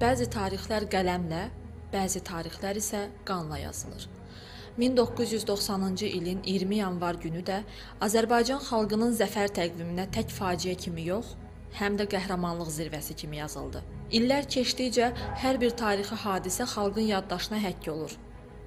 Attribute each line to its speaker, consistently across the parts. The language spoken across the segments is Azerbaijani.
Speaker 1: Bəzi tarixlər qələmlə, bəzi tarixlər isə qanla yazılır. 1990-cı ilin 20 yanvar günü də Azərbaycan xalqının zəfər təqviminə tək faciə kimi yox, həm də qəhrəmanlıq zirvəsi kimi yazıldı. İllər keçdikcə hər bir tarixi hadisə xalqın yaddaşına həkk olur.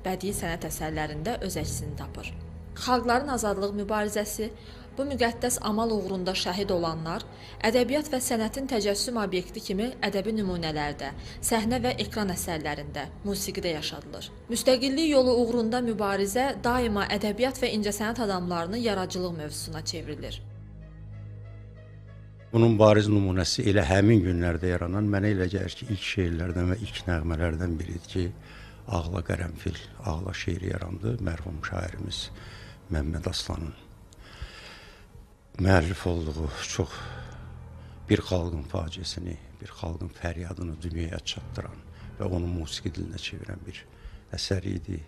Speaker 1: Bədii sənət əsərlərində öz əksini tapır. Xalqların azadlıq mübarizəsi, bu müqəddəs amal uğrunda şəhid olanlar ədəbiyyat və sənətin təcəssüm obyekti kimi ədəbi nümunələrdə, səhnə və ekran əsərlərində, musiqidə yaşadılır. Müstəqillik yolu uğrunda mübarizə daima ədəbiyyat və incəsənət adamlarının yaradıcılıq mövzusuna çevrilir.
Speaker 2: Bunun bariz nümunəsi elə həmin günlərdə yaranan mənə elə gəlir ki, ilk şeirlərdən və ilk nəğmələrdən biridir ki, Ağla Qərənfil, Ağla şeiri yarandı mərhum şairimiz Məmməd Aslanın müəllif olduğu çox bir xalqın faciəsini, bir xalqın fəryadını dünyaya çatdıran və onu musiqi dilinə çevirən bir əsər idi.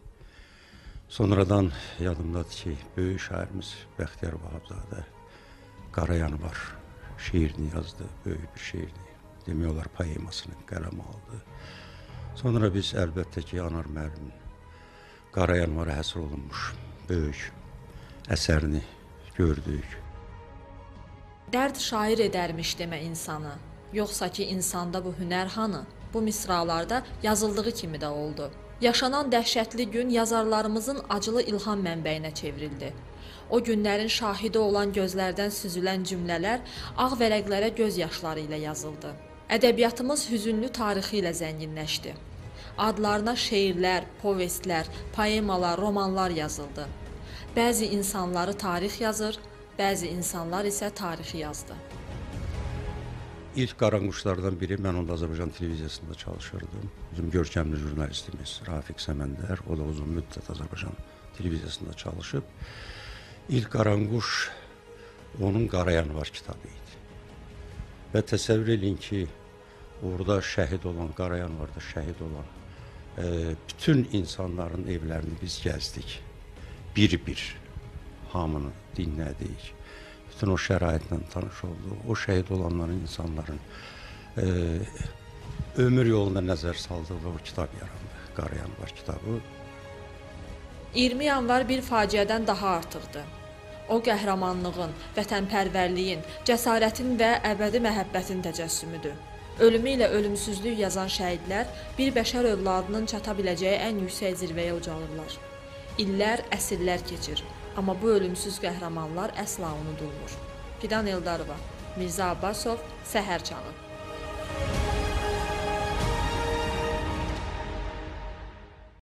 Speaker 2: Sonradan yadımdadır ki, böyük şairimiz Bəxtiyar Vahabzadə Qarayan var şeirini yazdı, böyük bir şeirdi. Demək olar poemasını qələm aldı. Sonra biz əlbəttə ki, Anar müəllimin Qarayanvara həsr olunmuş böyük əsərini gördük.
Speaker 1: Dərd şair edərmiş demə insanı. Yoxsa ki insanda bu hünər hanı? Bu misralarda yazıldığı kimi də oldu. Yaşanan dəhşətli gün yazarlarımızın acılı ilham mənbəyinə çevrildi. O günlərin şahidi olan gözlərdən süzülən cümlələr ağ vərəqlərə göz yaşları ilə yazıldı. Ədəbiyyatımız hüzünlü tarixi ilə zənginləşdi. Adlarına şeirlər, povestlər, poemalar, romanlar yazıldı. Bəzi insanları tarix yazır, bəzi insanlar isə tarixi yazdı.
Speaker 2: İlk qaranquşlardan biri mən onda Azərbaycan televiziyasında çalışırdım. Bizim görkəmli jurnalistimiz Rafiq Səməndər, o da uzun müddət Azərbaycan televiziyasında çalışıb. İlk qaranquş onun Qarayan var kitabı idi. Və təsəvvür eləyin ki, orada şəhid olan, Qarayan vardı, şəhid olan e, bütün insanların evlərini biz gəzdik. Bir-bir hamını dinlədik. Bütün o şəraitlə tanış olduq. O şəhid olanların, insanların e, ömür yoluna nəzər saldığı o kitab yarandı. Qarayan var kitabı.
Speaker 1: 20 yanvar bir faciədən daha artıqdır. O qəhrəmanlığın, vətənpərvərliyin, cəsarətin və əbədi məhəbbətin təcəssümüdür. Ölümü ilə ölümsüzlük yazan şəhidlər bir bəşər övladının çata biləcəyi ən yüksək zirvəyə ucalırlar. İllər, əsrlər keçir, amma bu ölümsüz qəhrəmanlar əsla unudulmur. Fidan Eldarova, Mirzə Abbasov, Səhər çağı.